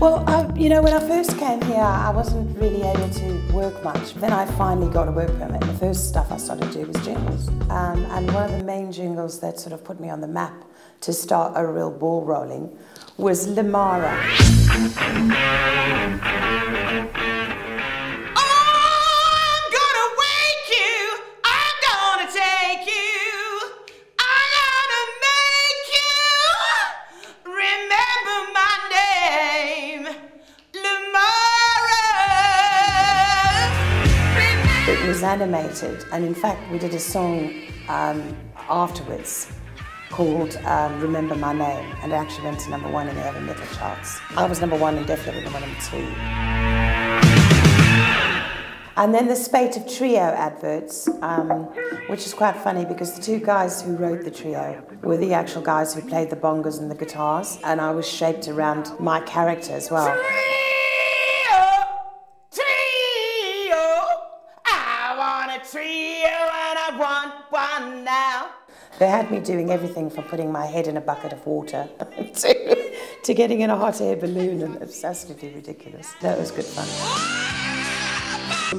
Well, I, you know, when I first came here, I wasn't really able to work much. Then I finally got a work permit. The first stuff I started to do was jingles. Um, and one of the main jingles that sort of put me on the map to start a real ball rolling was Limara. It was animated, and in fact, we did a song um, afterwards called um, Remember My Name, and it actually went to number one in the heavy metal charts. I was number one and definitely number two. And then the spate of trio adverts, um, which is quite funny because the two guys who wrote the trio were the actual guys who played the bongos and the guitars, and I was shaped around my character as well. Trio and I want one now. They had me doing everything from putting my head in a bucket of water to, to getting in a hot air balloon, and it's absolutely ridiculous. That was good fun.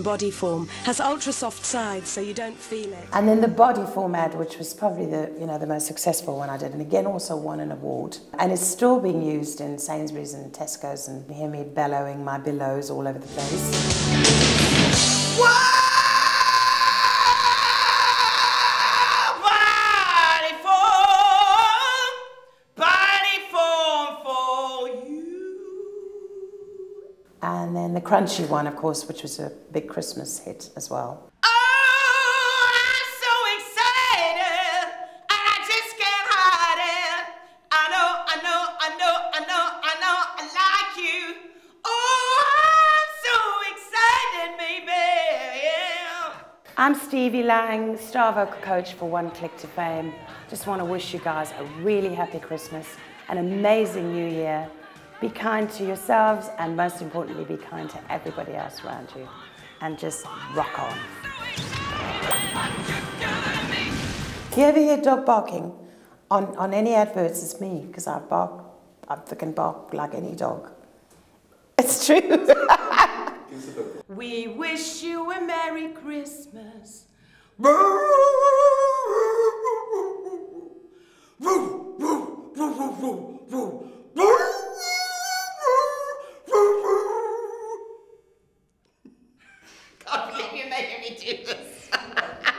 Bodyform has ultra soft sides, so you don't feel it. And then the Bodyform ad, which was probably the you know the most successful one I did, and again also won an award, and it's still being used in Sainsbury's and Tesco's, and you hear me bellowing my billows all over the place. What? And then the Crunchie one, of course, which was a big Christmas hit as well. Oh, I'm so excited, and I just can't hide it. I know, I know, I know, I know, I know, I like you. Oh, I'm so excited, baby. Yeah. I'm Stevie Lange, star vocal coach for One Click to Fame. Just want to wish you guys a really happy Christmas, an amazing new year. Be kind to yourselves and most importantly, be kind to everybody else around you. And just rock on. If you ever hear dog barking on, on any adverts, it's me, because I bark, I freaking bark like any dog. It's true. we wish you a Merry Christmas. can't believe you're making me do this.